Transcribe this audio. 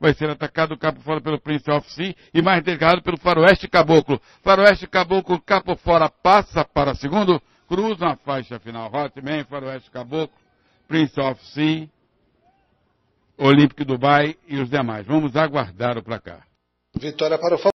vai ser atacado capo fora pelo Prince of Sea e mais delicado pelo Faroeste Caboclo. Faroeste Caboclo, capo fora, passa para segundo, cruza a faixa final. Hotman, Faroeste Caboclo, Prince of Sea, Olímpico Dubai e os demais. Vamos aguardar o placar. Vitória para o